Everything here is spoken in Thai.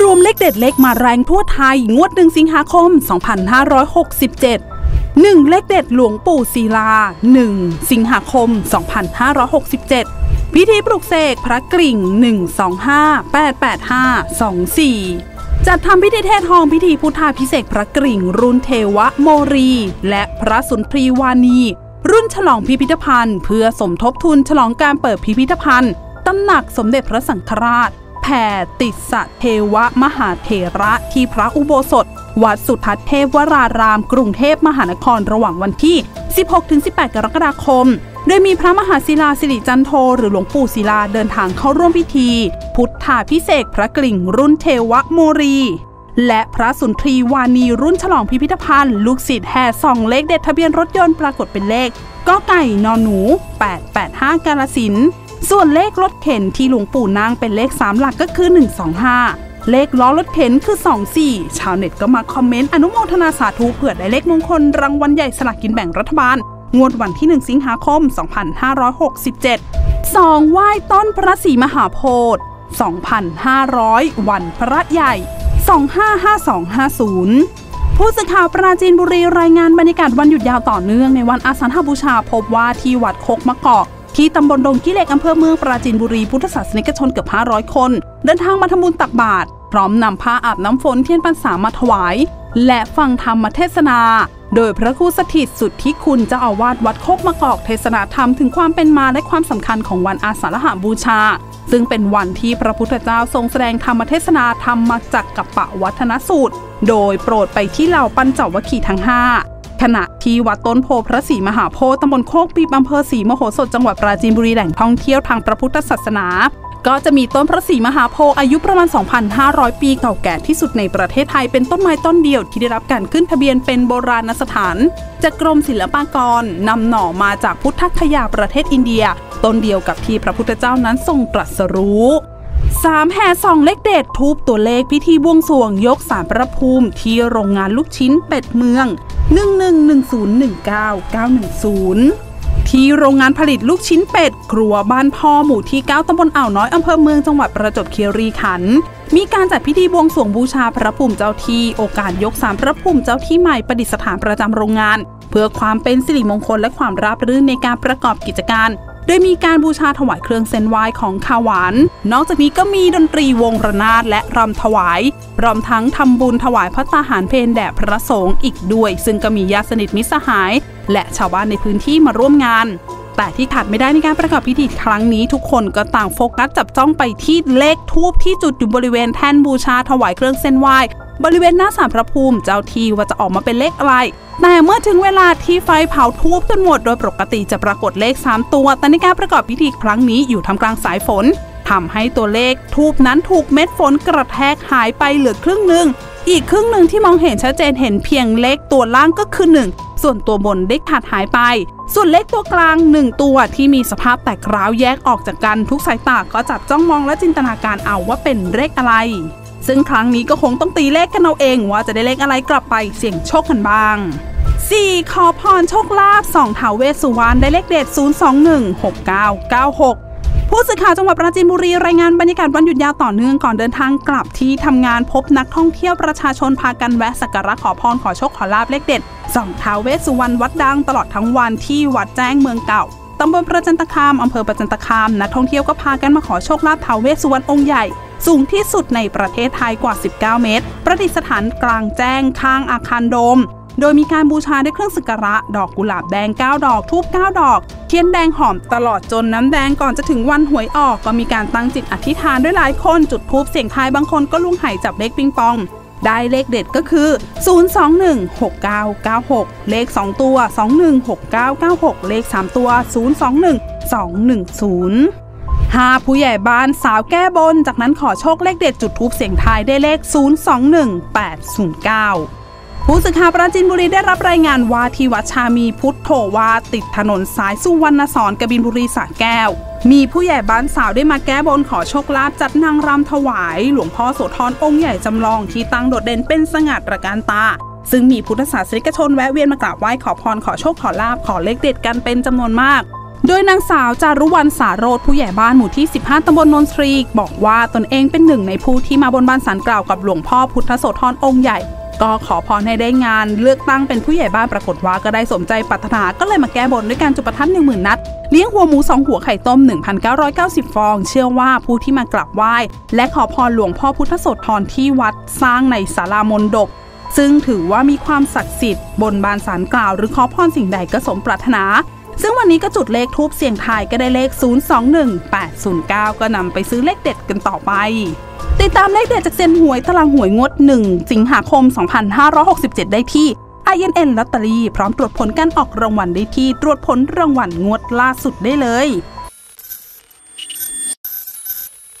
รวมเลขเด็ดเลขมาแรงทั่วไทย งวดหนึ่งสิงหาคม 2567 1. เลขเด็ดหลวงปู่ศิลา 1. สิงหาคม 2567 พิธีปลุกเสกพระกริ่ง 125 885 24 จัดทำพิธีเทศทองพิธีพุทธาพิเศษพระกริ่ง รุ่นเทวะโมรี และพระสุนทรีวานี รุ่นฉลองพิพิธภัณฑ์ เพื่อสมทบทุนฉลองการเปิดพิพิธภัณฑ์ตำหนักสมเด็จพระสังฆราช แผ่ติสะเทวะมหาเถระที่พระอุโบสถ วัดสุทัศน์เทพวราราม กรุงเทพมหานครระหว่างวันที่ 16-18 กรกฎาคม โดยมีพระมหาศิลาสิริจันโทหรือหลวงปู่ศิลาเดินทางเข้าร่วมพิธี พุทธาพิเศษพระกลิ่งรุ่นเทวะโมรีและพระสุนทรีวานีรุ่นฉลองพิพิธภัณฑ์ ลูกศิษย์แห่ส่องเลขเด็ดทะเบียนรถยนต์ปรากฏเป็นเลขก็ไก่นอนหนู 885 กาลสิน ส่วนเลขรถเข็นที่หลวงปู่นางเป็นเลข 3 หลักก็คือ 125 เลขล้อรถเข็นคือ 24 ชาวเน็ตก็มาคอมเมนต์อนุโมทนาสาธุเผื่อได้เลขมงคลรางวัลใหญ่สลากกินแบ่งรัฐบาล งวดวันที่ 1 สิงหาคม 2567 2. ไหว้ต้นพระศรีมหาโพธิ์2,500 วันพระใหญ่ 255250 ผู้สื่อข่าวปราจีนบุรีรายงานบรรยากาศวันหยุดยาวต่อเนื่องในวันอาสาฬหบูชาพบว่าที่วัดโคกมะกอก ที่ตำบลดงขี้เหล็กอำเภอเมืองปราจีนบุรีพุทธศาสนิกชนเกือบ 500 คน เดินทางมาทำบุญตักบาตรพร้อมนำผ้าอาบน้ำฝนเทียนพรรษามาถวาย และฟังธรรมเทศนา โดยพระครูสถิตสุที่คุณเจ้าอาวาสวัดโคกมะกอกเทศนาธรรมถึงความเป็นมาและความสำคัญของวันอาสาฬหบูชา ซึ่งเป็นวันที่พระพุทธเจ้าทรงแสดงธรรมเทศนาธรรมมาจากกัปปะวัฒนสูตร โดยโปรดไปที่เหล่าปัญจวัคคีย์ทั้ง 5 ขณะที่วัดต้นโพพระศรีมหาโพธิ์ตำบลโคกปีบอำเภอศรีมโหสถจังหวัดปราจีนบุรีแหล่งท่องเที่ยวทางพระพุทธศาสนา ก็จะมีต้นพระศรีมหาโพธิ์อายุประมาณ 2,500 ปีเก่าแก่ที่สุดในประเทศไทยเป็นต้นไม้ต้นเดียวที่ได้รับการขึ้นทะเบียนเป็นโบราณสถานจากกรมศิลปากรนำหน่อมาจากพุทธคยาประเทศอินเดียต้นเดียวกับที่พระพุทธเจ้านั้นทรงตรัสรู้ 3. แห่ส่องเลขเด็ดทูบตัวเลขพิธีบวงสรวงยกสารประภูมิที่โรงงานลูกชิ้นเป็ดเมือง 111019ที่โรงงานผลิตลูกชิ้นเป็ด ครัวบ้านพ่อหมู่ที่ 9ตำบลอ่าวน้อยอำเภอเมืองจังหวัดประจวบคีรีขันธ์มีการจัดพิธีบวงสรวงบูชาพระภูมิเจ้าที่ โอกาสยกสารพระภูมิเจ้าที่ใหม่ประดิษฐานประจำโรงงาน เพื่อความเป็นสิริมงคลและความราบรื่นในการประกอบกิจการ โดยมีการบูชาถวายเครื่องเส้นไหว้ของขาวหวาน นอกจากนี้ก็มีดนตรีวงระนาดและรำถวายร้อมทั้งทำบุญถวายพระตาหารเพนแด่พระสงฆ์อีกด้วย ซึ่งก็มีญาติสนิทมิสหาย และชาวบ้านในพื้นที่มาร่วมงานแต่ที่ขาดไม่ได้ในการประกอบพิธีครั้งนี้ ทุกคนก็ต่างโฟกัสจับจ้องไปที่เลขทูบที่จุดอยู่บริเวณแท่นบูชาถวายเครื่องเส้นไหว้ บริเวณหน้าศาลพระภูมิเจ้าที่ว่าจะออกมาเป็นเลขอะไร แต่เมื่อถึงเวลาที่ไฟเผาทูบจนหมดโดยปกติจะปรากฏเลข 3 ตัว แต่ในการประกอบพิธีครั้งนี้อยู่ทำกลางสายฝนทำให้ตัวเลขทูบนั้นถูกเม็ดฝนกระแทกหายไปเหลือครึ่งหนึ่งอีกครึ่งหนึ่งที่มองเห็นชัดเจนเห็นเพียงเลขตัวล่างก็คือ 1 ส่วนตัวบนได้ขาดหายไป ส่วนเลขตัวกลาง 1 ตัวที่มีสภาพแตกร้าวแยกออกจากกันทุกสายตาก็จับจ้องมองและจินตนาการเอาว่าเป็นเลขอะไร ซึ่งครั้งนี้ก็คงต้องตีเลขกันเอาเองว่าจะได้เลขอะไรกลับไปเสี่ยงโชคกันบ้าง 4. ขอพรโชคลาภ2ท้าเวสุวรรณได้เลขเด็ด 0216996ผู้สื่อข่าวจังหวัดปราจีนบุรีรายงานบรรยากาศวันหยุดยาวต่อเนื่องก่อนเดินทางกลับที่ทำงานพบนักท่องเที่ยวประชาชนพากันแวะสักการะขอพรขอโชคขอลาบเลขเด็ดสองท้าวเวสสุวรรณวัดดังตลอดทั้งวันที่วัดแจ้งเมืองเก่าตำบลประจันตคามอำเภอประจันตคามนักท่องเที่ยวก็พากันมาขอโชคลาภท้าวเวสสุวรรณองค์ใหญ่ สูงที่สุดในประเทศไทยกว่า 19 เมตร ประดิษฐานกลางแจ้งข้างอาคารโดม โดยมีการบูชาด้วยเครื่องสักการะ ดอกกุหลาบแดง 9 ดอก ทูบ9 ดอก เทียนแดงหอมตลอดจนน้ำแดงก่อนจะถึงวันหวยออกก็มีการตั้งจิตอธิษฐานด้วยหลายคนจุดทูบเสียงทายบางคนก็ลุงไห่จับเลขปิงปองได้เลขเด็ดก็คือ 0216996 เลข 2 ตัว 216996 เลข 3 ตัว 021 210 021210 5ผู้ใหญ่บ้านสาวแก้บน จากนั้นขอโชคเลขเด็ดจุดทูปเสียงทายได้เลข 021809ผู้สื่อข่าวปราจีนบุรีได้รับรายงานว่าที่วัดชามีพุทธโธวาติดถนนสายสุวรรณสอนกบินบุรีสระแก้ว มีผู้ใหญ่บ้านสาวได้มาแก้บนขอโชคลาภจัดนางรำถวาย หลวงพ่อโสธรองค์ใหญ่จำลองที่ตั้งโดดเด่นเป็นสง่าตระการตา ซึ่งมีพุทธศาสนิกชนแวะเวียนมากราบไหว้ขอพรขอโชคขอลาภขอเลขเด็ดกันเป็นจำนวนมาก โดยนางสาวจารุวรรณสาโรธผู้ใหญ่บ้านหมู่ที่ 15 ตำบลนนทรี บอกว่าตนเองเป็นหนึ่งในผู้ที่มาบนบานสารกล่าวกับหลวงพ่อพุทธโสธรองค์ใหญ่ ก็ขอพรให้ได้งาน เลือกตั้งเป็นผู้ใหญ่บ้านปรากฏว่าก็ได้สมใจปรารถนาก็เลยมาแก้บนด้วยการจุดประทัด1 0,000นัด เลี้ยงหัวหมู2หัวไข่ต้ม 1,990 ฟอง เชื่อว่าผู้ที่มากราบไหว้ และขอพรหลวงพ่อพุทธโสธรที่วัดสร้างในศาลามนดบซึ่งถือว่ามีความศักดิ์สิทธิ์บนบานสารกล่าว หรือขอพรสิ่งใดก็สมปรารถนา ซึ่งวันนี้ก็จุดเลขทูบเสียงทายก็ได้เลข 021809 ก็นำไปซื้อเลขเด็ดกันต่อไป ติดตามเลขเด็ดจากเซียนหวยตารางหวยงวด1 สิงหาคม 2567 ได้ที่ INN ลอตเตอรี่พร้อมตรวจผลการออกรางวัลได้ที่ตรวจผลรางวัลงวดล่าสุดได้เลย